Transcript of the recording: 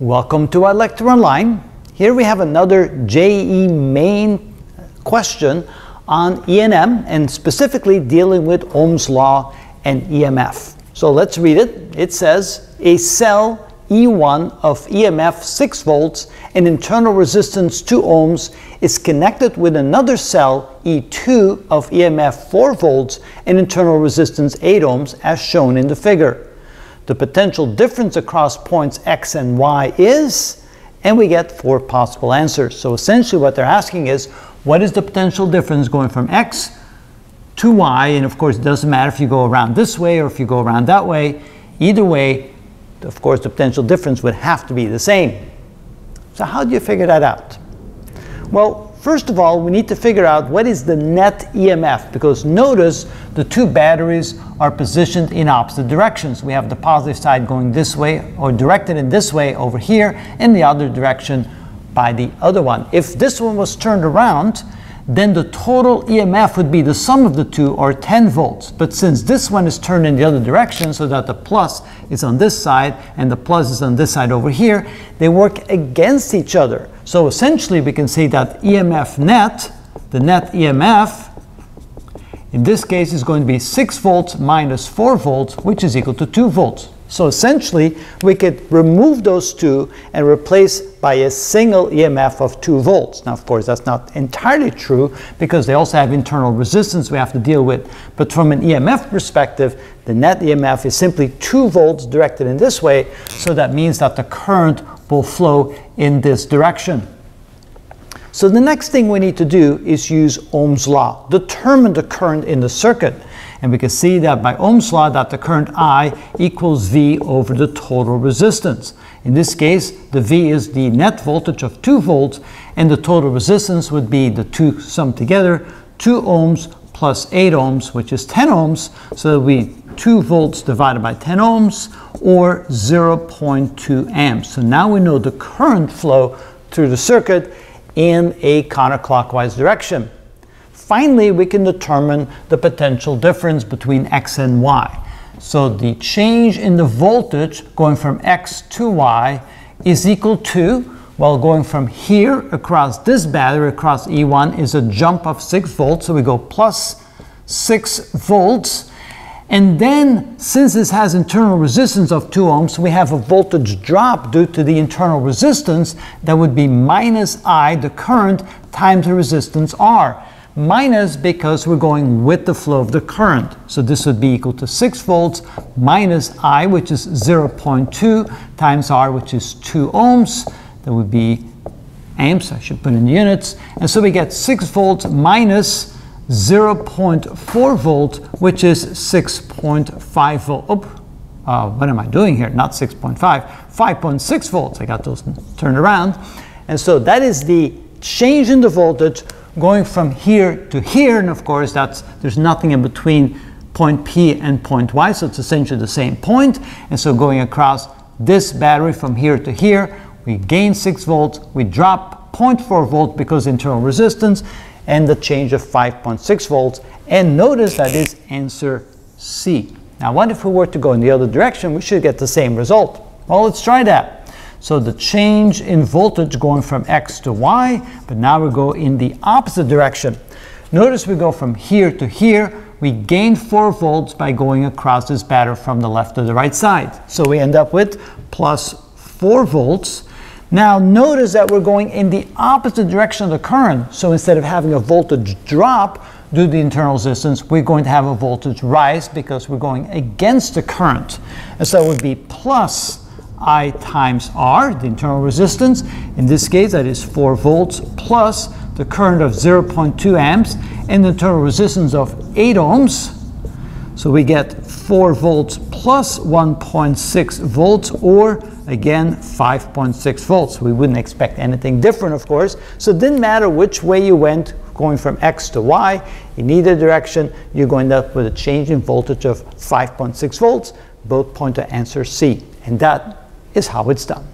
Welcome to iLecture Online. Here we have another JEE main question on E&M and specifically dealing with Ohm's law and EMF. So let's read it. It says a cell E1 of EMF 6 volts and internal resistance 2 ohms is connected with another cell E2 of EMF 4 volts and internal resistance 8 ohms as shown in the figure. The potential difference across points x and y is, and we get four possible answers. So essentially what they're asking is, what is the potential difference going from x to y? And of course, it doesn't matter if you go around this way or if you go around that way. Either way, of course, the potential difference would have to be the same. So how do you figure that out? Well, First of all, we need to figure out what is the net EMF because notice the two batteries are positioned in opposite directions. We have the positive side going this way or directed in this way over here and the other direction by the other one. If this one was turned around, then the total EMF would be the sum of the two or 10 volts. But since this one is turned in the other direction so that the plus is on this side and the plus is on this side over here, they work against each other. So essentially we can say that EMF net, the net EMF, in this case is going to be 6 volts minus 4 volts, which is equal to 2 volts. So essentially, we could remove those two and replace by a single EMF of 2 volts. Now, of course, that's not entirely true because they also have internal resistance we have to deal with. But from an EMF perspective, the net EMF is simply 2 volts directed in this way. So that means that the current will flow in this direction. So the next thing we need to do is use Ohm's law. Determine the current in the circuit. And we can see that by Ohm's law that the current I equals V over the total resistance. In this case, the V is the net voltage of 2 volts, and the total resistance would be the two summed together, 2 ohms plus 8 ohms, which is 10 ohms. So that we 2 volts divided by 10 ohms, or 0.2 amps. So now we know the current flow through the circuit in a counterclockwise direction. Finally, we can determine the potential difference between X and Y. So the change in the voltage going from X to Y is equal to, well, going from here across this battery, across E1, is a jump of 6 volts. So we go plus 6 volts. And then, since this has internal resistance of 2 ohms, we have a voltage drop due to the internal resistance that would be minus I, the current, times the resistance R minus because we're going with the flow of the current. So this would be equal to 6 volts minus I, which is 0.2, times R, which is 2 ohms. That would be amps, I should put in units. And so we get 6 volts minus 0.4 volt, which is 6.5 volt. Oh, uh, what am I doing here? Not 6.5, 5.6 volts. I got those turned around. And so that is the change in the voltage going from here to here, and of course that's there's nothing in between point P and point Y, so it's essentially the same point. And so going across this battery from here to here, we gain 6 volts, we drop 0.4 volt because internal resistance, and the change of 5.6 volts. And notice that is answer C. Now what if we were to go in the other direction? We should get the same result. Well, let's try that. So the change in voltage going from X to Y, but now we go in the opposite direction. Notice we go from here to here. We gain 4 volts by going across this battery from the left to the right side. So we end up with plus 4 volts. Now notice that we're going in the opposite direction of the current. So instead of having a voltage drop due to the internal resistance, we're going to have a voltage rise because we're going against the current. And so it would be plus I times R, the internal resistance. In this case, that is 4 volts plus the current of 0.2 amps and the internal resistance of 8 ohms. So we get 4 volts plus 1.6 volts or again 5.6 volts. We wouldn't expect anything different, of course. So it didn't matter which way you went, going from X to Y, in either direction, you're going to end up with a change in voltage of 5.6 volts. Both point to answer C. And that is how it's done.